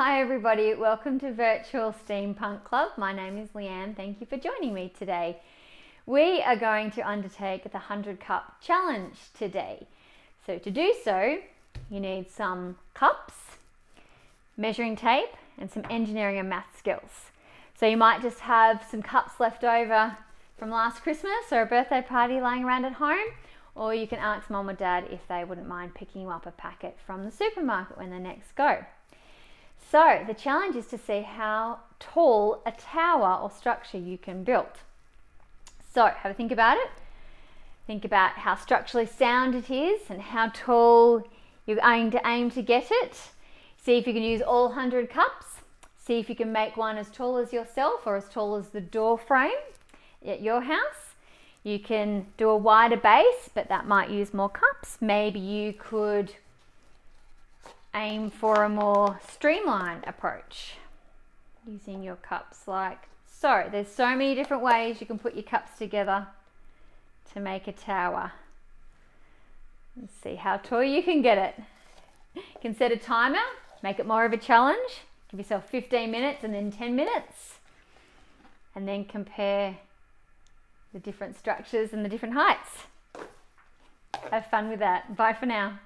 Hi everybody, welcome to Virtual STEAM Punk Club. My name is Leanne. Thank you for joining me today. We are going to undertake the 100 cup challenge today. So to do so, you need some cups, measuring tape, and some engineering and math skills. So you might just have some cups left over from last Christmas or a birthday party lying around at home, or you can ask mom or dad if they wouldn't mind picking you up a packet from the supermarket when they next go. So the challenge is to see how tall a tower or structure you can build. So have a think about it. Think about how structurally sound it is and how tall you're going to aim to get it. See if you can use all 100 cups. See if you can make one as tall as yourself or as tall as the door frame at your house. You can do a wider base, but that might use more cups. Maybe you could aim for a more streamlined approach using your cups like so. There's so many different ways you can put your cups together to make a tower. Let's see how tall you can get it. You can set a timer, make it more of a challenge. Give yourself 15 minutes and then 10 minutes. And then compare the different structures and the different heights. Have fun with that. Bye for now.